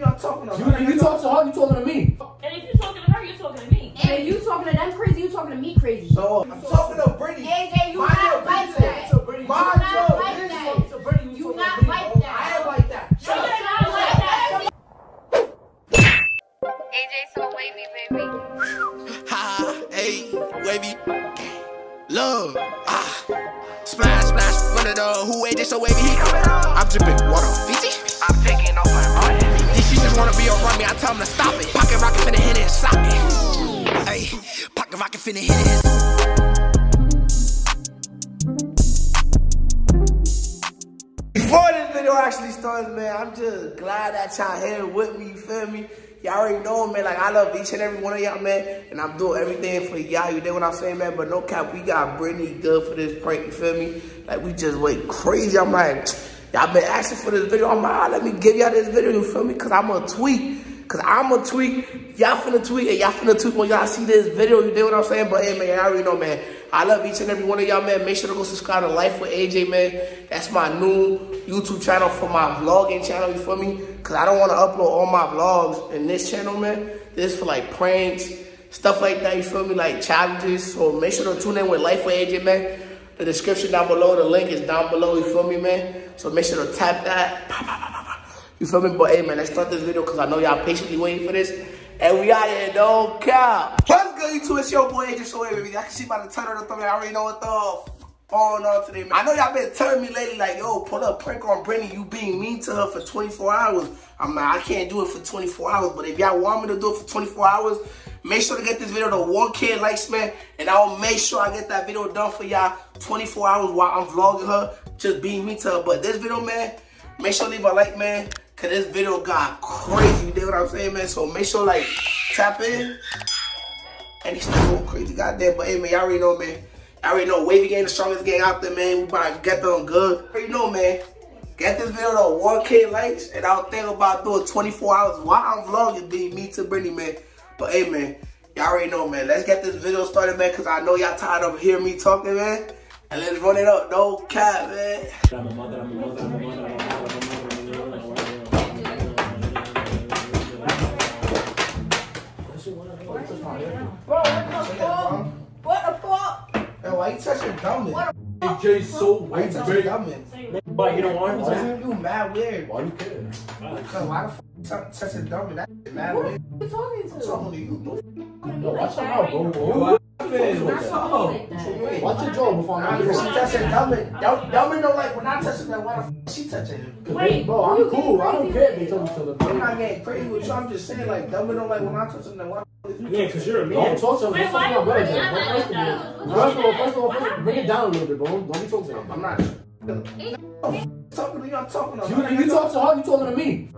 to me, I'm talking to You, her. you talk to her, you talking to me. And if you're talking to her, you're talking to me. And if you talking to them crazy, you talking to me crazy. So I'm talking to Brittany. AJ, you Mind not your like business. that. So Brittany, Mind You not your like business. that. So Brittany, You talking not to me. like I that. am like that. You're not like that. AJ so wavy, baby. Ha, hey, wavy. Love, ah. Splash, splash, run it up. Who AJ so wavy? He I'm dripping water, Fiji. Wanna be around me. I tell them to stop it. Pocket rocket finna hit his. Hey, pocket rocket finna hit. Before this video actually starts, man, I'm just glad that y'all here with me, you feel me? Y'all already know, man, like I love each and every one of y'all, man, and I'm doing everything for y'all, you dig what I'm saying, man? But no cap, we got Brittany good for this prank, you feel me? Like, we just went crazy. I'm like, y'all been asking for this video. I'm like, ah, let me give y'all this video, you feel me? Because I'm a tweet. Cause I'm a tweet, y'all finna tweet, and y'all finna tweet when y'all see this video, you dig what I'm saying? But hey man, y'all already know man, I love each and every one of y'all man. Make sure to go subscribe to Life with AJ man. That's my new YouTube channel for my vlogging channel, you feel me? Cause I don't wanna upload all my vlogs in this channel, man. This is for like pranks, stuff like that, you feel me? Like challenges. So make sure to tune in with Life with AJ man. The description down below, the link is down below, you feel me man? So make sure to tap that. You feel me? But hey man, let's start this video because I know y'all patiently waiting for this. And we out here, no cap. What's good, YouTube? It's your boy, AJ Soy, baby. I can see by the title of the thumbnail, I already know what the going on today, man. I know y'all been telling me lately, like, yo, pull up prank on Brittany. You being mean to her for 24 hours. I'm like, I can't do it for 24 hours. But if y'all want me to do it for 24 hours, make sure to get this video to 1K likes, man. And I'll make sure I get that video done for y'all 24 hours while I'm vlogging her, just being me to her. But this video, man, make sure leave a like, man. Cause this video got crazy, you dig what I'm saying, man? So make sure like tap in. And it's still going crazy, goddamn. But hey man, y'all already know, man. Y'all already know Wavy gang the strongest gang out there, man. We about to get them good. Already know, man. Get this video to 1K likes, and I'll think about doing 24 hours while I'm vlogging, being me to Brittany, man. But hey, man, y'all already know, man. Let's get this video started, man, because I know y'all tired of hearing me talking, man. And let's run it up, no cap, man. Bro, what the fuck? What the fuck? Why you touching dumb What AJ so Why you touching baby. But you know why? Why Why you mad weird? Why you kidding? Why the f t- touching dumb That shit mad Who weird. you talking I'm to? talking to you. Yo, watch your mouth, bro. bro. Like Watch your jaw before Nah, I'm because she touching Dumbin. Dum- Dumbin don't like when I touching her. Why the f she touching him? Wait, bro, I'm cool. I don't care if they talk to each other. I'm not getting crazy with you. I'm just saying like Dumbin don't like when I touch him. Why the f is you Yeah, because you're a Don't man. talk to him. Wait, Don't why talk to my you brother. putting Don't that talk to like me. that? First of all, first of all, first, bring it down a little bit, bro. Don't be talking to him. I'm not. I'm talking to you. I'm talking to You, you talk to her, you talking to me.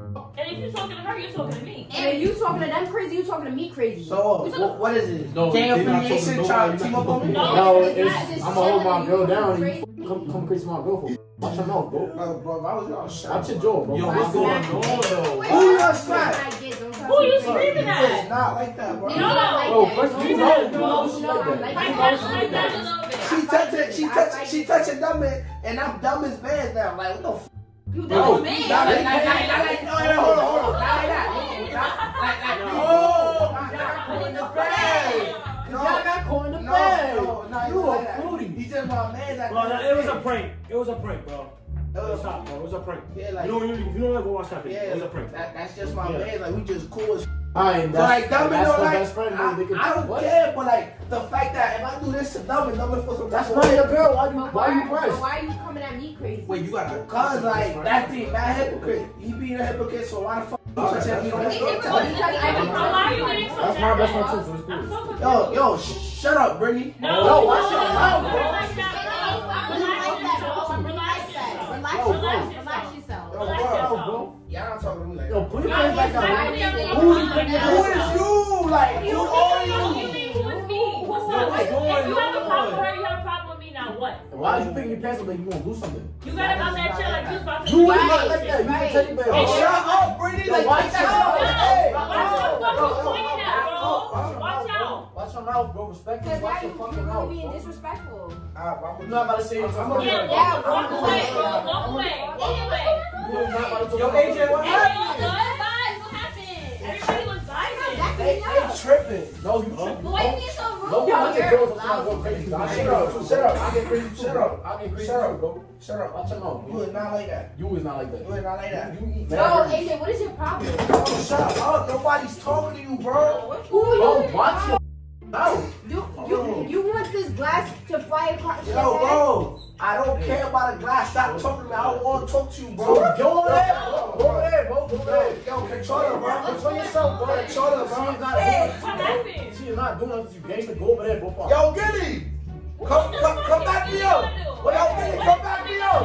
And if you're talking to her, you're talking to me. And if you talking to them crazy, you talking to me crazy. So what, what is it? No, Gang they not affiliation to trying to team up on me? No. No, it's it's, not I'm gonna hold my girl down and crazy. you come, come crazy my girl for. Watch your mouth, bro. Uh, bro, if I was y'all shot. Watch your jaw, bro. Yo, what's going on, though? Who you gonna? Who you screaming It's at? not like that, bro. No. Bro, first of all, you know, you know, No, she no, like I'm that. like My that. heart like that a little bit. She touching, she touching, she touching Dumbin, and I'm dumb as bad now. Like what the f? You Bro, dumb man. Not like, not like, not like, no, no, hold on, hold on, not like that. Not like, like, no, not like that. in the bag. No, Y'all got caught in the no, bag. no, no, You like a that. fruity. He just my man. Like, Bro, no, it was a prank. It was a prank, bro. Oh. It was a- Stop, bro. It was a prank. Yeah, like- you know, you, if you don't like, go watch that video. Yeah, It was a prank. that, that's just my Yeah. man. Like we just cool as. Alright, So like that's, Dumbin that's don't like. best friend. I, can- I don't what? care, but like the fact that if I do this to Dumbin, Dumbin for some. That's not your girl. Why you, But why you so why are you coming at me crazy? Wait, you gotta. Cause like that thing, that hypocrite. He being a hypocrite, so why the fuck you touching me? Because I So why are you getting so That's my best friend too, so it's cool. Yo, yo, sh- shut up, Brittany. No, Yo, watch your no, mouth, Who a you think you Who are? you? Like, who You are know you? me. Who is me? What's up? what's If going you have a problem with her, you have a problem with me now. What? Why is you picking your pants up like you want to do something? You got him on that chair like you was about to You do was something. like that. You can teddy bear. Yo, shut up, Brittany. Like, watch watch out. Hey, Watch out. What you pointing at, bro? Watch Watch your out. Watch your mouth, bro. Respect Because this. Watch your fucking you mouth. really being bro. disrespectful? You're not about to say anything. I'm Yeah, Yeah, walk, walk away, bro. Walk away. Walk away. You're not about to Yo, AJ, what Hey, happened? Yo, guys, what tripping. No, you tripping. But why you being so rude? No, You're get girls loud. sometimes go crazy. I Shut up, shut up. I get crazy too. Shut up. I get crazy Shut up. bro. Shut up. Watch your mouth, You bro. is not like that. You is not like that. You that. is not like that. You eat No, AJ, what is your problem? Oh, shut up. Oh, nobody's talking to you, bro. Who Bro, you? watch your mouth. You, you, you want this glass to fly across your Yo, head? bro. I don't care about a glass. Stop talking to me. I don't want to talk to you, Bro, bro. go over there. Go over there, bro. Over there. Yo, control her, bro. Control yourself, bro. Control her, bro. is not doing She is not doing nothing you, gangster. Go over there, bro. Yo, Giddy. Come, come, come back me up. Well, yo, Giddy, come back me up.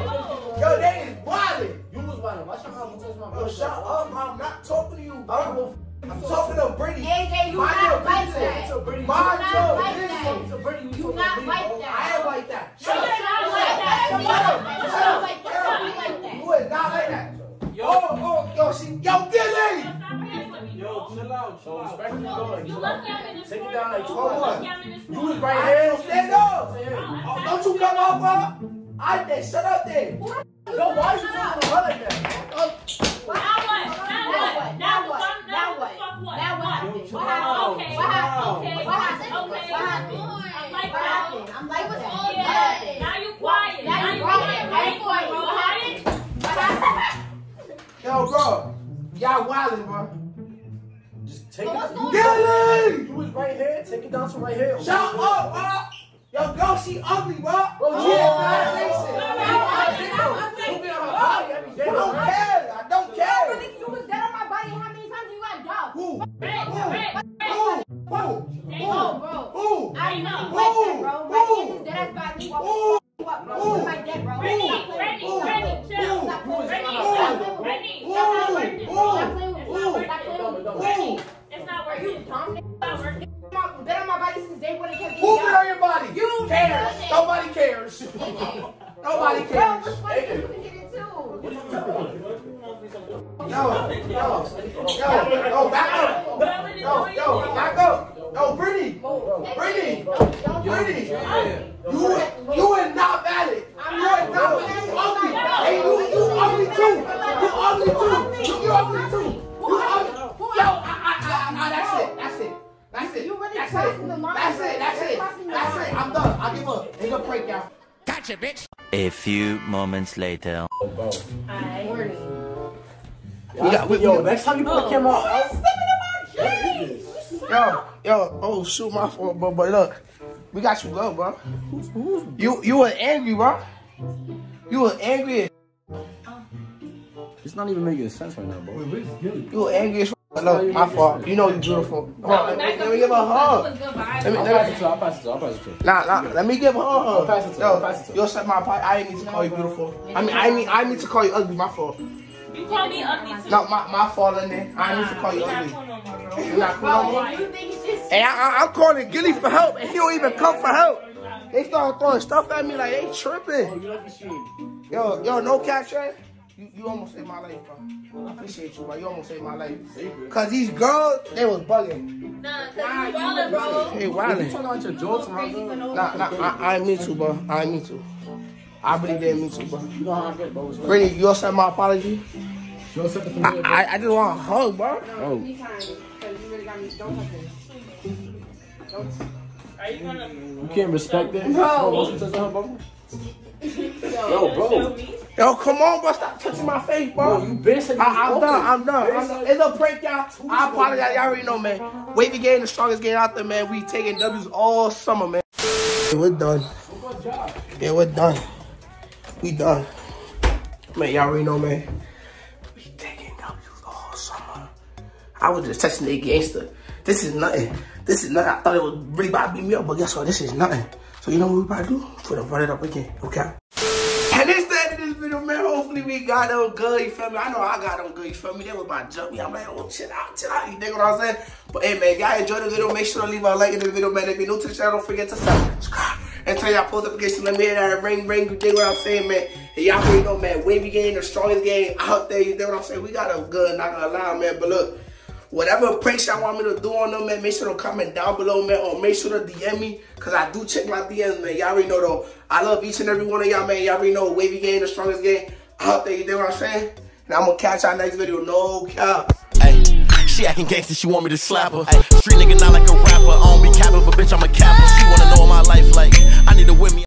Yo, they is wildin'. You was lying. Watch your mouth. Touch my Yo, mouth. shut up, bro. I'm not talking to you, bro. I'm talking to Brittany. AJ, you Mind not like that. So Brittany, Mind you- your like that. You You not like that. I am like that. Shut up. not like that. Shut You're up. not like that. Up. not like that. You is not like that. Yo, oh, yo, she, yo, Gilly. Yo, chill out, chill out. respectfully, go. You Take it down like You Hold on. lucky I'm in this You was right here. stand up. Oh, don't you come bro. I did. Shut up, then. Yo, why you talking to her like that? Now what? Now what? Now what? Now what? Fuck what? Now what happened? Yo, chill What out. happened? Okay. What happened? Okay. What happened? Okay. What happened? I like What that. happened? I'm like, what's all Yeah. that? Now you quiet. Now you quiet. Now you quiet. Bro, What quiet. What happened? Yo, bro. Y'all wildin', bro. Just take What's it. going Gilly. You was right here. Take it down to right here. Shut up, bro. Yo, girl, she ugly, bro. Bro, She you is playing with me. Brittany, Who? stop playing with. Who? Stop playing with me. Stop playing with me. It's not working. dumb? It's not working. Dead on my body since day one. It Who been on your body? You cares. Nobody cares. Nobody cares. what's funny you can get it too. Yo, yo, yo, yo, back up. Yo, yo, back up. Yo, Brittany, Brittany, Brittany. You, you are not valid. You are not. You ugly. Hey, you, you ugly too. You You, you. Yo, I, I, I, I, that's it. That's it. That's it. That's it. That's it. That's it. I'm done. I give up. Break, y'all. Gotcha, bitch. A few moments later. Yo, next time you put the camera Yo, yo, oh shoot, my fault, bro. But look, we got you good, bro. You you were angry, bro. You were angry. It's not even making sense right now, bro. You were angry as f- Look, my fault. You know you beautiful. Hold on, let, me, let me give her a hug. Let me, I'll let pass me, it to. I'll pass it to. I'll pass it to nah, nah, let me give her a hug. pass it to her, I'll pass it to. Yo, you'll set my part. I didn't mean to call you beautiful. I mean, I mean, I need to call you ugly. My fault. You call me ugly too. No, my, my fault in there. I need to call you ugly. cool no more, bro. You're not cool no Bro, more. if you think it's just And I, I, I'm calling Gilly for help, and he don't even come for help. They start throwing stuff at me like they tripping. Oh, you like the shit. Yo, yo, no cap, Trey. You, you almost saved my life, bro. I appreciate you, bro. You almost saved my life. Cause these girls, they was bugging. Nah, cause you ballin', bro. Hey, You wildin'. talking about your jokes, bro. Nah, nah, I, I ain't mean to, bro. I ain't mean to. I believe didn't mean to, bro. You know how I get, bro. Right. Brittany, you accept my apology? You accept it from I. I, I just want a hug, bro. Oh. Because you really got me. Don't touch me. Are you gonna? You can't respect it. Bro. What's you touching her, bro? Yo, bro. Yo, come on, bro. Stop touching my face, bro. Bro, you been saying I, I'm was done. I'm done. I'm done. It's a prank, y'all. I apologize. Y'all already know, man. Wavy game, the strongest game out there, man. We taking W's all summer, man. Yeah, we're done. Yeah, we're done. We done. Man, y'all already know, man. We taking W's all summer. I was just touching the gangster. This is nothing. This is nothing. I thought it was really about to beat me up, but guess what? This is nothing. So you know what we about to do? We're gonna run it up again, okay? And it's the end of video, man. Hopefully we got them good, you feel me? I know I got them good, you feel me? They was about to jump me. I'm like, oh, chill out, chill out. You dig what I'm saying? But hey, man, if y'all enjoyed the video, make sure to leave a like in the video, man. If you're new to the channel, don't forget to subscribe. And turn y'all post notifications. Let me hear that ring, ring. You dig what I'm saying, man? And y'all already know, man. Wavy game, the strongest game out there. You dig what I'm saying? We got a good, not gonna lie, man. But look, Whatever pranks y'all want me to do on them, man, make sure to comment down below, man, or make sure to DM me, because I do check my DMs, man. Y'all already know, though. I love each and every one of y'all, man. Y'all already know Wavy Game, the strongest game out there. You know what I'm saying? And I'm going to catch y'all next video. No cap. Hey, she acting gangster, she want me to slap her. Hey, street nigga not like a rapper. I don't be capping, but bitch, I'm a capper. She want to know my life, like, I need to win me.